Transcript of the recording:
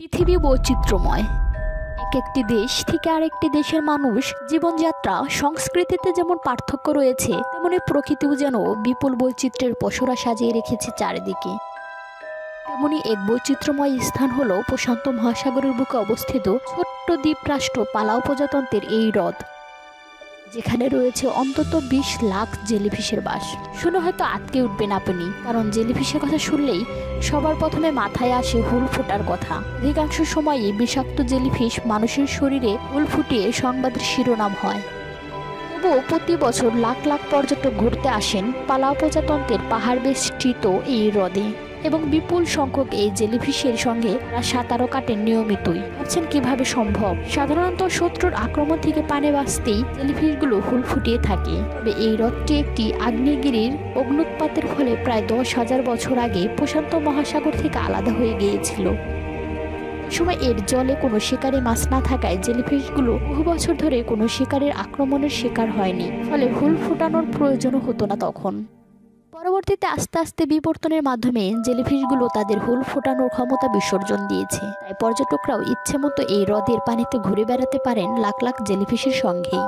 পৃথিবী বৈচিত্র্যময়। এক একটি দেশ থেকে আরেকটি দেশের মানুষ জীবনযাত্রা, সংস্কৃতিতে যেমন পার্থক্য রয়েছে, তেমনি প্রকৃতিও যেন বিপুল বৈচিত্র্যের পশুরা সাজিয়ে রেখেছে চারিদিকে। তেমনি এক বৈচিত্র্যময় স্থান হলো প্রশান্ত মহাসাগরের বুকে অবস্থিত ছোট্ট দ্বীপ রাষ্ট্র পালাও প্রজাতন্ত্রের এই হ্রদ। যেখানে রয়েছে অন্তত বিশ লাখ জেলিফিশের বাস। শুনে হয়তো আটকে উঠবেন আপনি, কারণ জেলিফিশের কথা শুনলেই সবার প্রথমে মাথায় আসে হুল ফোটার কথা। অধিকাংশ সময়ে বিষাক্ত জেলিফিশ মানুষের শরীরে হুল ফুটিয়ে সংবাদের শিরোনাম হয়। তবুও প্রতি বছর লাখ লাখ পর্যটক ঘুরতে আসেন পালাও প্রজাতন্ত্রের পাহাড় বেষ্টিত এই হ্রদে। এবং বিপুল সংখ্যক এই জেলিফিশের সঙ্গে তারা সাঁতারও কাটেন নিয়মিতই। ভাবছেন কীভাবে সম্ভব? সাধারণত শত্রুর আক্রমণ থেকে পানে বাঁচতেই জেলিফিশগুলো হুল ফুটিয়ে থাকে। তবে এই হ্রদটি একটি আগ্নেয়গিরির অগ্নুৎপাতের ফলে প্রায় দশ হাজার বছর আগে প্রশান্ত মহাসাগর থেকে আলাদা হয়ে গিয়েছিল। সময় এর জলে কোনো শিকারি মাছ না থাকায় জেলিফিশগুলো বহু বছর ধরে কোনো শিকারের আক্রমণের শিকার হয়নি। ফলে হুল ফুটানোর প্রয়োজনও হতো না তখন। পরবর্তীতে আস্তে আস্তে বিবর্তনের মাধ্যমে জেলিফিশগুলো তাদের হুল ফোটানোর ক্ষমতা বিসর্জন দিয়েছে। তাই পর্যটকরাও ইচ্ছে মতো এই হ্রদের পানিতে ঘুরে বেড়াতে পারেন লাখ লাখ জেলিফিশের সঙ্গেই।